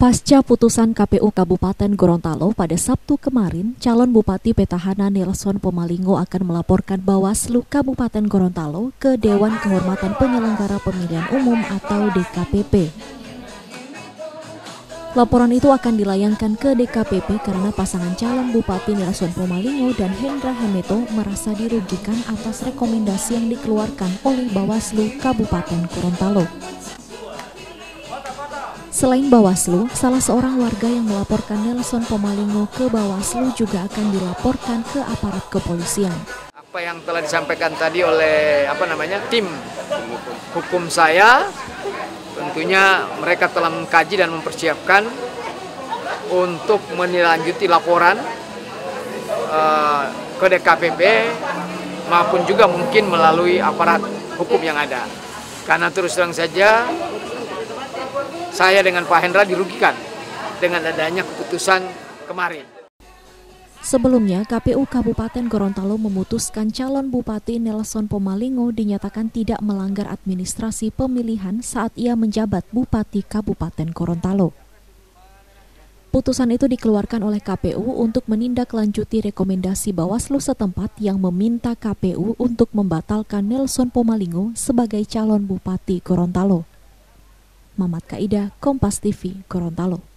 Pasca putusan KPU Kabupaten Gorontalo pada Sabtu kemarin, calon Bupati Petahana Nelson Pomalingo akan melaporkan Bawaslu Kabupaten Gorontalo ke Dewan Kehormatan Penyelenggara Pemilihan Umum atau DKPP. Laporan itu akan dilayangkan ke DKPP karena pasangan calon Bupati Nelson Pomalingo dan Hendra Hemeto merasa dirugikan atas rekomendasi yang dikeluarkan oleh Bawaslu Kabupaten Gorontalo. Selain Bawaslu, salah seorang warga yang melaporkan Nelson Pomalingo ke Bawaslu juga akan dilaporkan ke aparat kepolisian. Apa yang telah disampaikan tadi oleh apa namanya tim hukum saya, tentunya mereka telah mengkaji dan mempersiapkan untuk menindaklanjuti laporan uh, ke DKPP maupun juga mungkin melalui aparat hukum yang ada. Karena terus terang saja saya dengan Pak Hendra dirugikan dengan adanya keputusan kemarin. Sebelumnya, KPU Kabupaten Gorontalo memutuskan calon Bupati Nelson Pomalingo dinyatakan tidak melanggar administrasi pemilihan saat ia menjabat Bupati Kabupaten Gorontalo. Putusan itu dikeluarkan oleh KPU untuk menindaklanjuti rekomendasi Bawaslu setempat yang meminta KPU untuk membatalkan Nelson Pomalingo sebagai calon Bupati Gorontalo. Mamat Kaida, Kompas TV, Gorontalo.